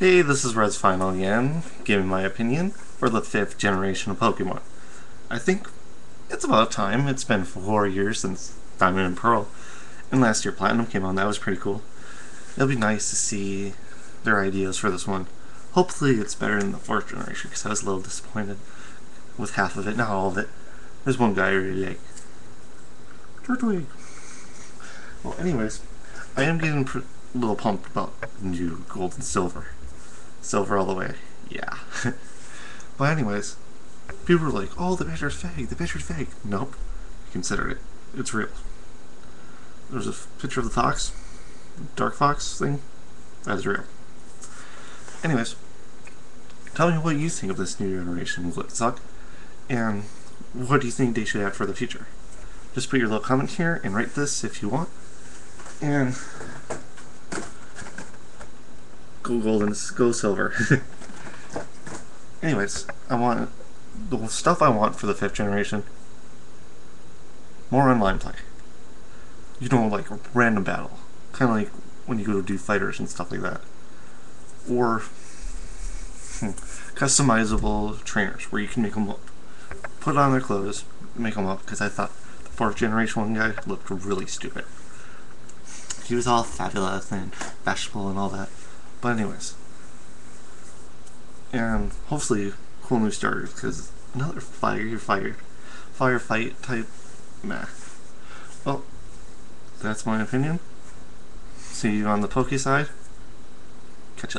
Hey, this is Res Final again, giving my opinion for the fifth generation of Pokemon. I think it's about time. It's been four years since Diamond and Pearl, and last year Platinum came on. That was pretty cool. It'll be nice to see their ideas for this one. Hopefully, it's better than the fourth generation because I was a little disappointed with half of it, not all of it. There's one guy I really like. Turtwig. Well, anyways, I am getting a little pumped about new gold and silver. Silver all the way. Yeah. but anyways, people were like, oh, the picture's fake, the picture's fake. Nope. Consider it. It's real. There's a picture of the fox, dark fox thing. That is real. Anyways, tell me what you think of this new generation. Suck? And what do you think they should add for the future? Just put your little comment here and write this if you want. And go gold and go silver. Anyways, I want the stuff I want for the fifth generation. More online play. You know, like random battle, kind of like when you go to do fighters and stuff like that, or hmm, customizable trainers where you can make them look. put on their clothes, make them up. Because I thought the fourth generation one guy looked really stupid. He was all fabulous and vegetable and all that. But anyways, and hopefully cool new starters because another fire, fired, firefight type, nah. Well, that's my opinion. See you on the Poke side. Catch you later.